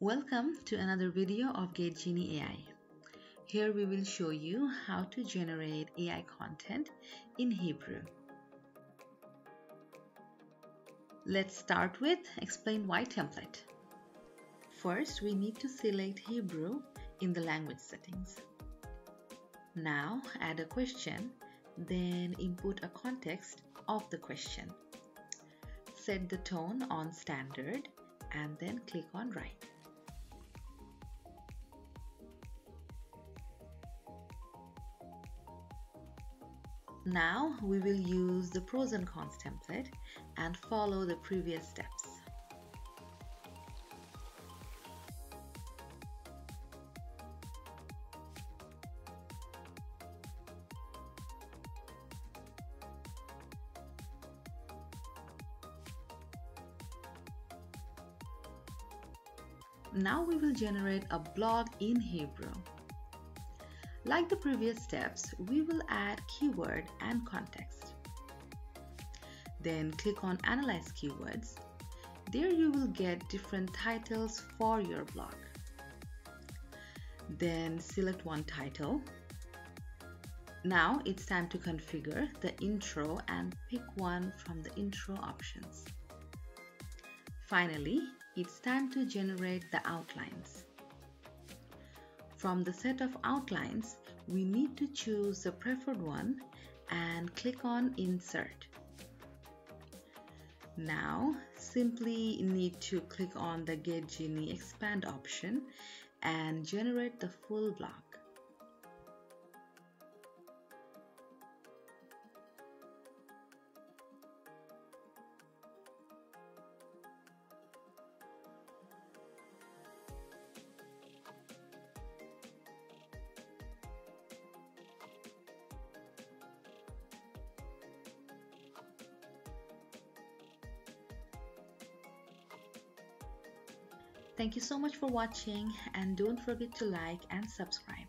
Welcome to another video of GetGenie AI. Here we will show you how to generate AI content in Hebrew. Let's start with Explain Why template. First, we need to select Hebrew in the language settings. Now, add a question, then input a context of the question. Set the tone on standard and then click on Write. Now we will use the pros and cons template and follow the previous steps. Now we will generate a blog in Hebrew. Like the previous steps, we will add keyword and context. Then click on Analyze Keywords. There you will get different titles for your blog. Then select one title. Now it's time to configure the intro and pick one from the intro options. Finally, it's time to generate the outlines. From the set of outlines, we need to choose the preferred one and click on Insert. Now, simply need to click on the GetGenie Expand option and generate the full block. Thank you so much for watching and don't forget to like and subscribe.